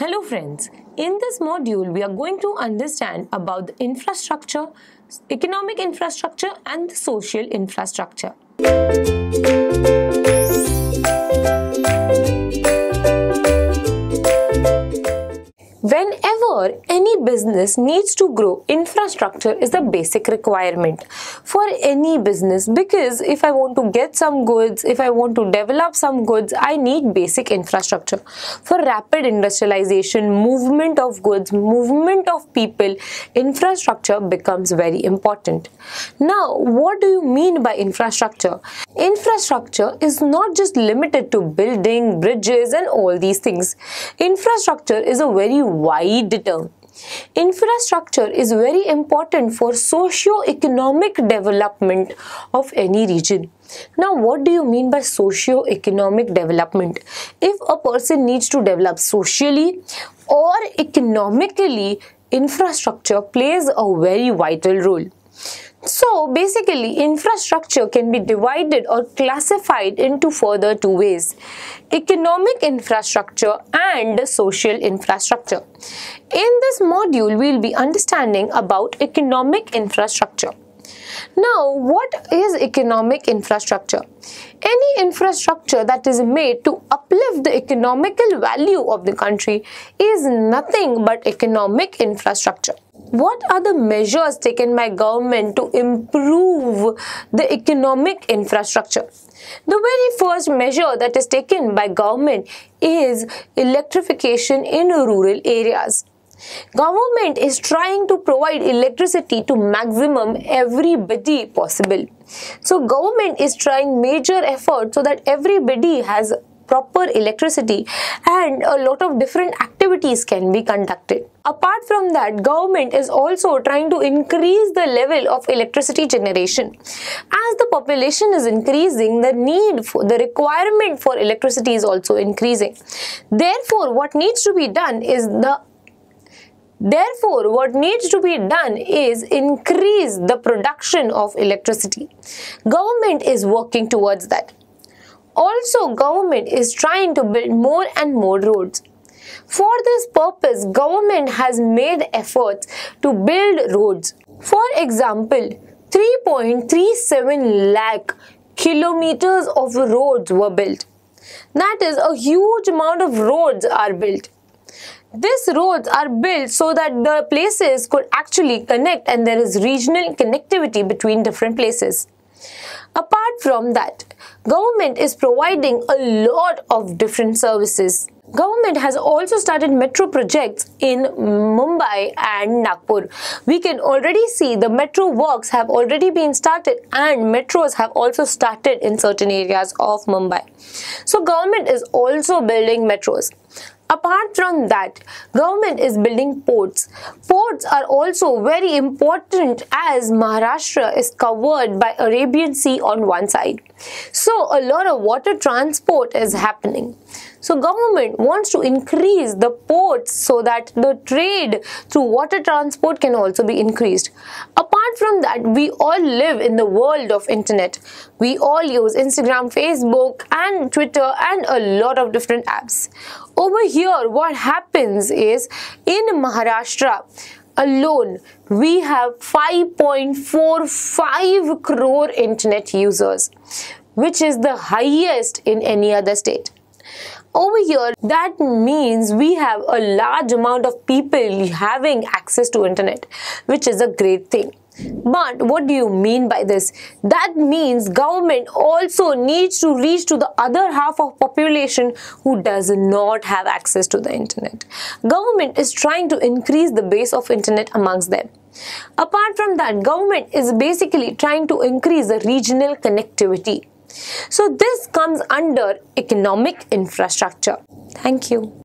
Hello friends, in this module we are going to understand about the infrastructure, economic infrastructure and the social infrastructure. Whenever any business needs to grow, infrastructure is the basic requirement for any business because if I want to get some goods, if I want to develop some goods, I need basic infrastructure. For rapid industrialization, movement of goods, movement of people, infrastructure becomes very important. Now, what do you mean by infrastructure? Infrastructure is not just limited to building, bridges and all these things. Infrastructure is a very wide Infrastructure is very important for socio-economic development of any region. Now, what do you mean by socio-economic development? If a person needs to develop socially or economically, infrastructure plays a very vital role. So basically infrastructure can be divided or classified into further two ways economic infrastructure and social infrastructure. In this module we will be understanding about economic infrastructure. Now what is economic infrastructure? Any infrastructure that is made to uplift the economical value of the country is nothing but economic infrastructure what are the measures taken by government to improve the economic infrastructure? The very first measure that is taken by government is electrification in rural areas. Government is trying to provide electricity to maximum everybody possible. So government is trying major effort so that everybody has proper electricity and a lot of different activities can be conducted. Apart from that, government is also trying to increase the level of electricity generation. As the population is increasing, the need for the requirement for electricity is also increasing. Therefore, what needs to be done is the Therefore, what needs to be done is increase the production of electricity. Government is working towards that. Also, government is trying to build more and more roads. For this purpose, government has made efforts to build roads. For example, 3.37 lakh kilometers of roads were built. That is a huge amount of roads are built. These roads are built so that the places could actually connect and there is regional connectivity between different places. Apart from that, government is providing a lot of different services. Government has also started metro projects in Mumbai and Nagpur. We can already see the metro works have already been started and metros have also started in certain areas of Mumbai. So government is also building metros. Apart from that, government is building ports. Ports are also very important as Maharashtra is covered by Arabian Sea on one side. So a lot of water transport is happening. So government wants to increase the ports so that the trade through water transport can also be increased. Apart from that, we all live in the world of internet. We all use Instagram, Facebook and Twitter and a lot of different apps. Over here, what happens is in Maharashtra, alone we have 5.45 crore internet users which is the highest in any other state over here that means we have a large amount of people having access to internet which is a great thing. But what do you mean by this? That means government also needs to reach to the other half of population who does not have access to the internet. Government is trying to increase the base of internet amongst them. Apart from that government is basically trying to increase the regional connectivity so this comes under economic infrastructure. Thank you.